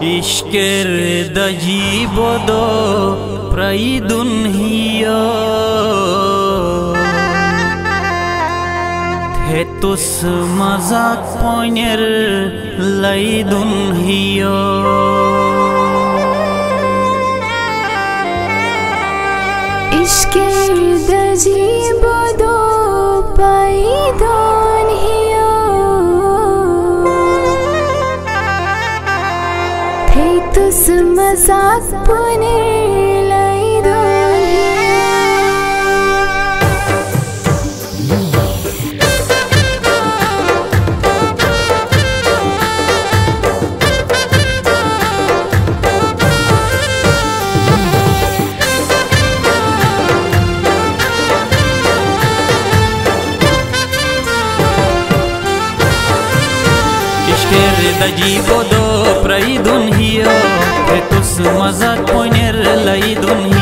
ইশকের দজীবদ প্রইদুন হিয় হেতুস মজাক পয়নের লাইদুন হিয় ইশকের দজীব ದುಸ್ಮ ಸಾತ್ ಪುನಿರ್ಲೈದು Ishq-e-rida ji bodo मजाक पोइनेर लैदुन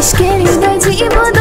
इश्क के जीवन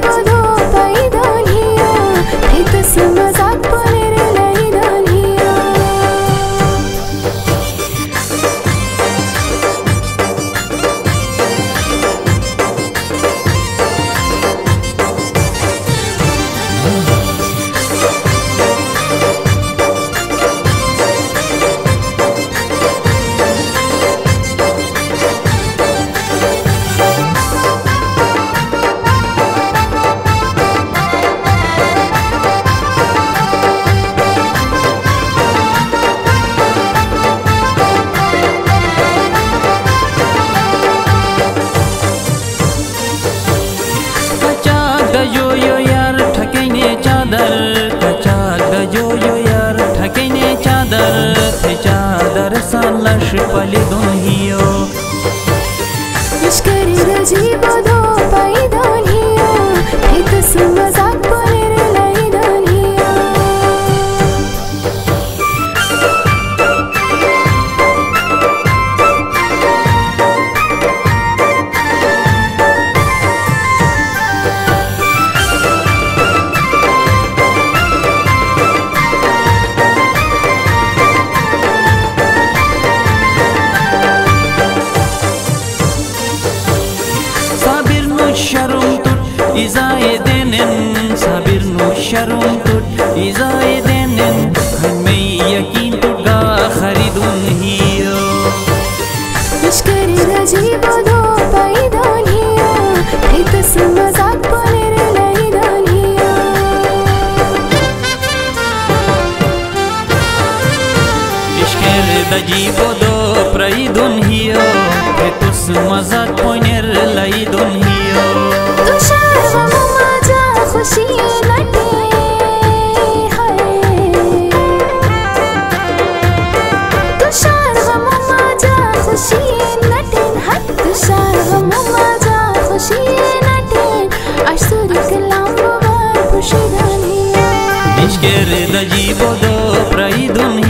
people. जो यो यार ठकिनी चादर थे चादर सिपलि दोहि İza edenin sabir nu şarum tut İza edenin hanmeyi yakin tut Ga haridun hiyo. İşkari raci bado paydan hiyo Etasın mazak poner laydan hiyo İşkari raci bado praydun hiyo. Etasın mazak poner laydan hiyo ishker dajibo do praidun